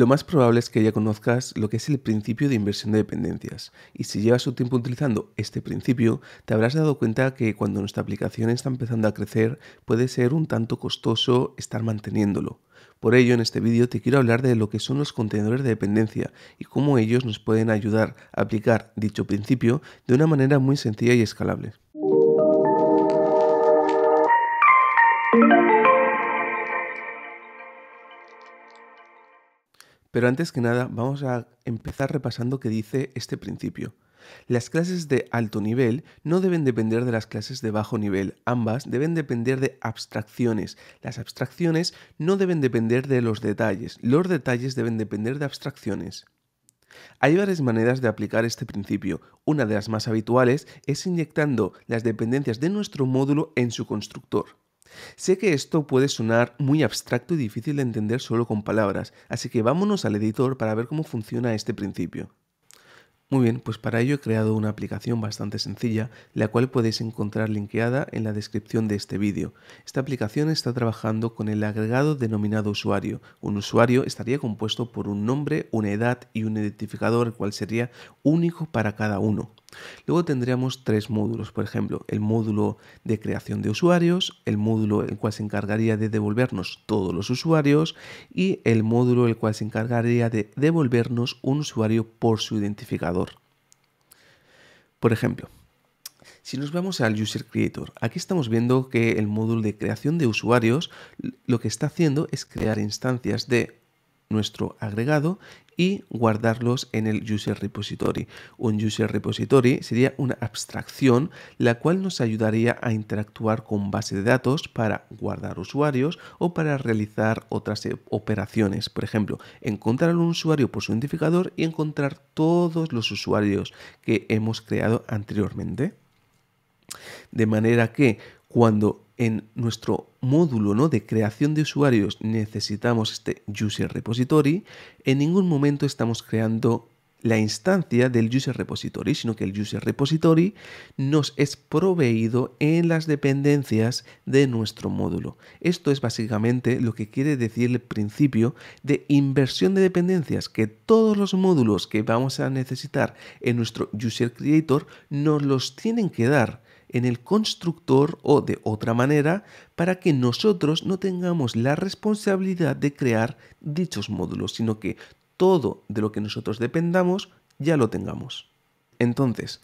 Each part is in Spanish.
Lo más probable es que ya conozcas lo que es el principio de inversión de dependencias. Y si llevas un tiempo utilizando este principio, te habrás dado cuenta que cuando nuestra aplicación está empezando a crecer, puede ser un tanto costoso estar manteniéndolo. Por ello, en este vídeo te quiero hablar de lo que son los contenedores de dependencia y cómo ellos nos pueden ayudar a aplicar dicho principio de una manera muy sencilla y escalable. Pero antes que nada, vamos a empezar repasando qué dice este principio. Las clases de alto nivel no deben depender de las clases de bajo nivel, ambas deben depender de abstracciones. Las abstracciones no deben depender de los detalles, los detalles deben depender de abstracciones. Hay varias maneras de aplicar este principio. Una de las más habituales es inyectando las dependencias de nuestro módulo en su constructor. Sé que esto puede sonar muy abstracto y difícil de entender solo con palabras, así que vámonos al editor para ver cómo funciona este principio. Muy bien, pues para ello he creado una aplicación bastante sencilla, la cual podéis encontrar linkeada en la descripción de este vídeo. Esta aplicación está trabajando con el agregado denominado usuario. Un usuario estaría compuesto por un nombre, una edad y un identificador, el cual sería único para cada uno. Luego tendríamos tres módulos, por ejemplo, el módulo de creación de usuarios, el módulo el cual se encargaría de devolvernos todos los usuarios y el módulo el cual se encargaría de devolvernos un usuario por su identificador. Por ejemplo, si nos vamos al User Creator, aquí estamos viendo que el módulo de creación de usuarios lo que está haciendo es crear instancias de nuestro agregado y guardarlos en el user repository. Un user repository sería una abstracción la cual nos ayudaría a interactuar con base de datos para guardar usuarios o para realizar otras eh, operaciones. Por ejemplo, encontrar un usuario por su identificador y encontrar todos los usuarios que hemos creado anteriormente. De manera que cuando en nuestro módulo ¿no? de creación de usuarios necesitamos este user repository, en ningún momento estamos creando la instancia del user repository, sino que el user repository nos es proveído en las dependencias de nuestro módulo. Esto es básicamente lo que quiere decir el principio de inversión de dependencias, que todos los módulos que vamos a necesitar en nuestro user creator nos los tienen que dar en el constructor o de otra manera para que nosotros no tengamos la responsabilidad de crear dichos módulos, sino que todo de lo que nosotros dependamos ya lo tengamos. Entonces,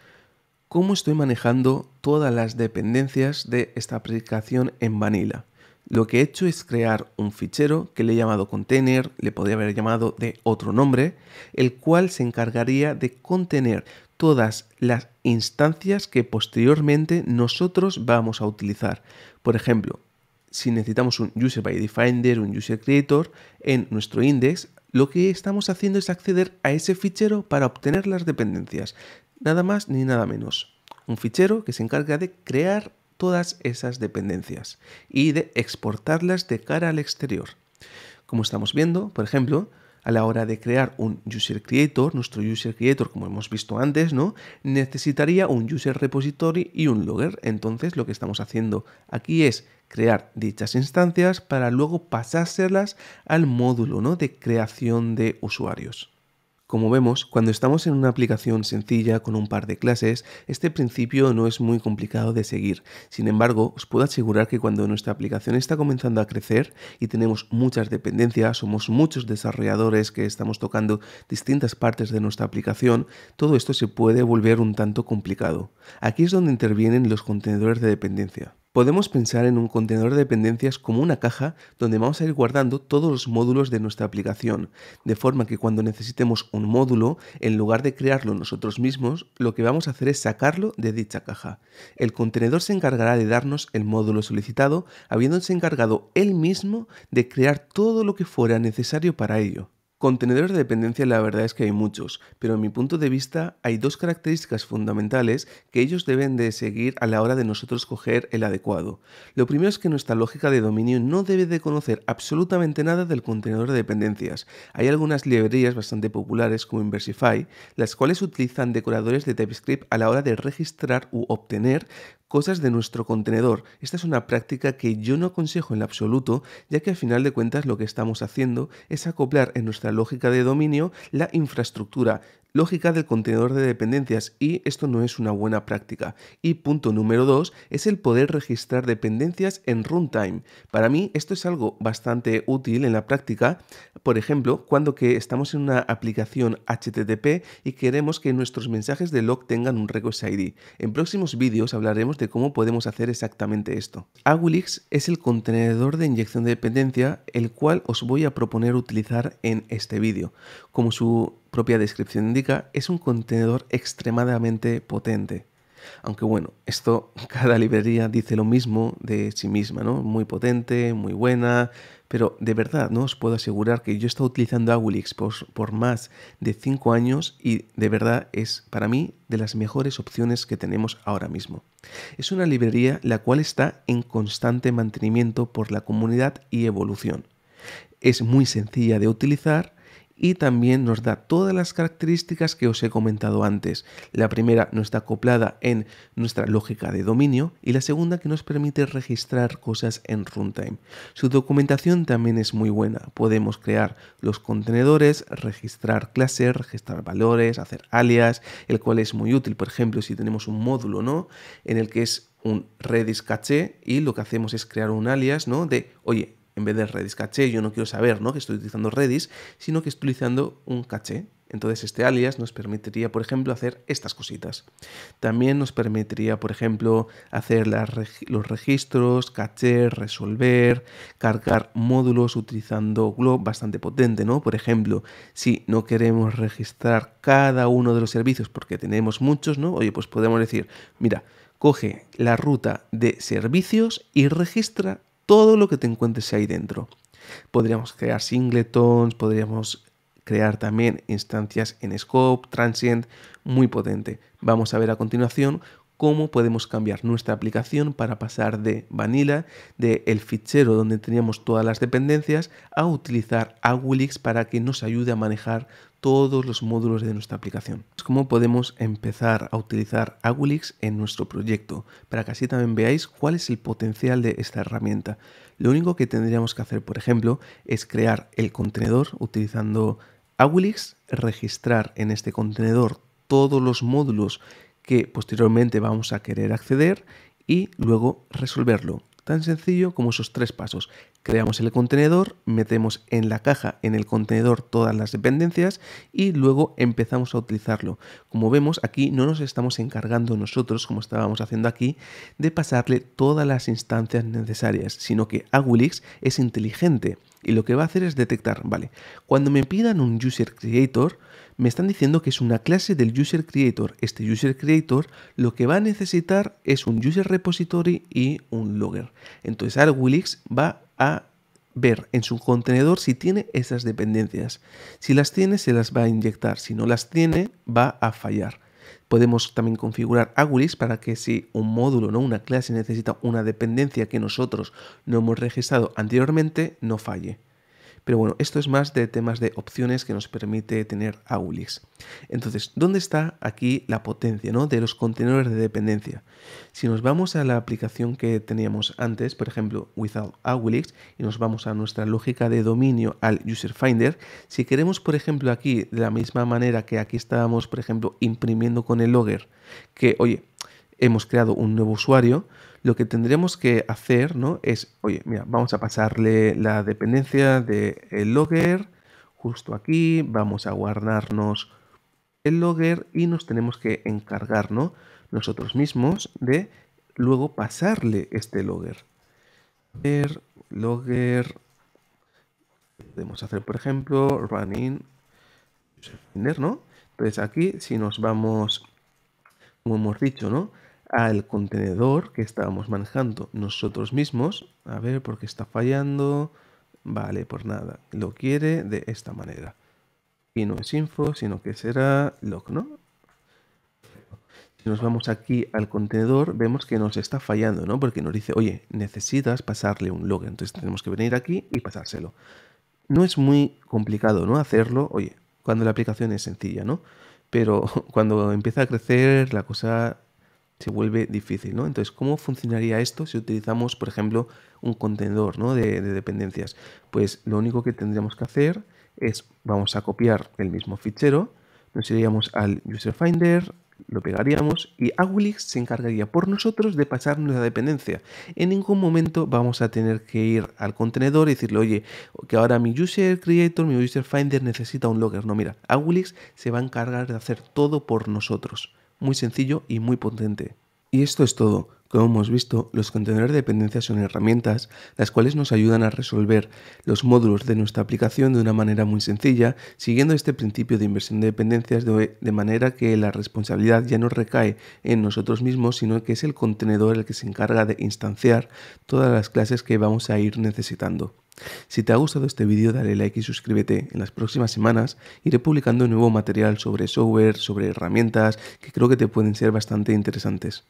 ¿cómo estoy manejando todas las dependencias de esta aplicación en Vanilla? Lo que he hecho es crear un fichero que le he llamado container, le podría haber llamado de otro nombre, el cual se encargaría de contener todas las instancias que posteriormente nosotros vamos a utilizar. Por ejemplo, si necesitamos un user by definer, un user creator en nuestro index, lo que estamos haciendo es acceder a ese fichero para obtener las dependencias. Nada más ni nada menos. Un fichero que se encarga de crear todas esas dependencias y de exportarlas de cara al exterior. Como estamos viendo, por ejemplo, a la hora de crear un user creator, nuestro user creator, como hemos visto antes, ¿no? Necesitaría un user repository y un logger. Entonces, lo que estamos haciendo aquí es crear dichas instancias para luego pasárselas al módulo ¿no? de creación de usuarios. Como vemos, cuando estamos en una aplicación sencilla con un par de clases, este principio no es muy complicado de seguir. Sin embargo, os puedo asegurar que cuando nuestra aplicación está comenzando a crecer y tenemos muchas dependencias, somos muchos desarrolladores que estamos tocando distintas partes de nuestra aplicación, todo esto se puede volver un tanto complicado. Aquí es donde intervienen los contenedores de dependencia. Podemos pensar en un contenedor de dependencias como una caja donde vamos a ir guardando todos los módulos de nuestra aplicación, de forma que cuando necesitemos un módulo, en lugar de crearlo nosotros mismos, lo que vamos a hacer es sacarlo de dicha caja. El contenedor se encargará de darnos el módulo solicitado, habiéndose encargado él mismo de crear todo lo que fuera necesario para ello. Contenedores de dependencia la verdad es que hay muchos, pero en mi punto de vista hay dos características fundamentales que ellos deben de seguir a la hora de nosotros coger el adecuado. Lo primero es que nuestra lógica de dominio no debe de conocer absolutamente nada del contenedor de dependencias. Hay algunas librerías bastante populares como Inversify, las cuales utilizan decoradores de TypeScript a la hora de registrar u obtener cosas de nuestro contenedor. Esta es una práctica que yo no aconsejo en absoluto, ya que al final de cuentas lo que estamos haciendo es acoplar en nuestra nuestra lógica de dominio la infraestructura lógica del contenedor de dependencias y esto no es una buena práctica. Y punto número dos es el poder registrar dependencias en runtime. Para mí esto es algo bastante útil en la práctica, por ejemplo, cuando que estamos en una aplicación HTTP y queremos que nuestros mensajes de log tengan un request ID. En próximos vídeos hablaremos de cómo podemos hacer exactamente esto. Agulix es el contenedor de inyección de dependencia el cual os voy a proponer utilizar en este vídeo. Como su propia descripción indica, es un contenedor extremadamente potente. Aunque bueno, esto cada librería dice lo mismo de sí misma, ¿no? Muy potente, muy buena, pero de verdad, ¿no? Os puedo asegurar que yo he estado utilizando Agulix por, por más de 5 años y de verdad es para mí de las mejores opciones que tenemos ahora mismo. Es una librería la cual está en constante mantenimiento por la comunidad y evolución. Es muy sencilla de utilizar y también nos da todas las características que os he comentado antes. La primera no está acoplada en nuestra lógica de dominio y la segunda que nos permite registrar cosas en runtime. Su documentación también es muy buena. Podemos crear los contenedores, registrar clases, registrar valores, hacer alias, el cual es muy útil, por ejemplo, si tenemos un módulo, ¿no? En el que es un Redis caché y lo que hacemos es crear un alias, ¿no? De, oye, en vez de Redis caché, yo no quiero saber ¿no? que estoy utilizando Redis, sino que estoy utilizando un caché. Entonces este alias nos permitiría, por ejemplo, hacer estas cositas. También nos permitiría, por ejemplo, hacer los registros, caché, resolver, cargar módulos utilizando Glob bastante potente, ¿no? Por ejemplo, si no queremos registrar cada uno de los servicios porque tenemos muchos, ¿no? Oye, pues podemos decir, mira, coge la ruta de servicios y registra todo lo que te encuentres ahí dentro. Podríamos crear singletons, podríamos crear también instancias en scope, transient, muy potente. Vamos a ver a continuación cómo podemos cambiar nuestra aplicación para pasar de vanilla, de el fichero donde teníamos todas las dependencias, a utilizar Agulix para que nos ayude a manejar todos los módulos de nuestra aplicación. ¿Cómo podemos empezar a utilizar Agulix en nuestro proyecto? Para que así también veáis cuál es el potencial de esta herramienta. Lo único que tendríamos que hacer, por ejemplo, es crear el contenedor utilizando Agulix, registrar en este contenedor todos los módulos que posteriormente vamos a querer acceder y luego resolverlo. Tan sencillo como esos tres pasos. Creamos el contenedor, metemos en la caja, en el contenedor, todas las dependencias y luego empezamos a utilizarlo. Como vemos, aquí no nos estamos encargando nosotros, como estábamos haciendo aquí, de pasarle todas las instancias necesarias, sino que Agulix es inteligente y lo que va a hacer es detectar, vale, cuando me pidan un user creator, me están diciendo que es una clase del user creator. Este user creator lo que va a necesitar es un user repository y un logger. Entonces Argulix va a ver en su contenedor si tiene esas dependencias. Si las tiene, se las va a inyectar. Si no las tiene, va a fallar. Podemos también configurar Agulix para que si un módulo, ¿no? una clase necesita una dependencia que nosotros no hemos registrado anteriormente, no falle. Pero bueno, esto es más de temas de opciones que nos permite tener Agulix. Entonces, ¿dónde está aquí la potencia ¿no? de los contenedores de dependencia? Si nos vamos a la aplicación que teníamos antes, por ejemplo, Without Agulix, y nos vamos a nuestra lógica de dominio al User Finder, si queremos, por ejemplo, aquí, de la misma manera que aquí estábamos, por ejemplo, imprimiendo con el logger, que, oye, hemos creado un nuevo usuario, lo que tendremos que hacer ¿no? es, oye, mira, vamos a pasarle la dependencia del logger justo aquí, vamos a guardarnos el logger y nos tenemos que encargar ¿no? nosotros mismos de luego pasarle este logger. Logger, podemos hacer por ejemplo running ¿no? Entonces aquí si nos vamos, como hemos dicho, ¿no? Al contenedor que estábamos manejando nosotros mismos. A ver, por qué está fallando. Vale, por nada. Lo quiere de esta manera. Y no es info, sino que será log, ¿no? Si nos vamos aquí al contenedor, vemos que nos está fallando, ¿no? Porque nos dice, oye, necesitas pasarle un log. Entonces tenemos que venir aquí y pasárselo. No es muy complicado, ¿no? Hacerlo, oye, cuando la aplicación es sencilla, ¿no? Pero cuando empieza a crecer, la cosa se vuelve difícil, ¿no? Entonces, ¿cómo funcionaría esto si utilizamos, por ejemplo, un contenedor ¿no? de, de, dependencias? Pues lo único que tendríamos que hacer es, vamos a copiar el mismo fichero, nos iríamos al User Finder, lo pegaríamos y Awilix se encargaría por nosotros de pasarnos la dependencia. En ningún momento vamos a tener que ir al contenedor y decirle, oye, que ahora mi user creator, mi user finder necesita un logger. No, mira, Awilix se va a encargar de hacer todo por nosotros. Muy sencillo y muy potente. Y esto es todo. Como hemos visto, los contenedores de dependencias son herramientas las cuales nos ayudan a resolver los módulos de nuestra aplicación de una manera muy sencilla, siguiendo este principio de inversión de dependencias de, de, manera que la responsabilidad ya no recae en nosotros mismos, sino que es el contenedor el que se encarga de instanciar todas las clases que vamos a ir necesitando. Si te ha gustado este vídeo dale like y suscríbete. En las próximas semanas iré publicando nuevo material sobre software, sobre herramientas que creo que te pueden ser bastante interesantes.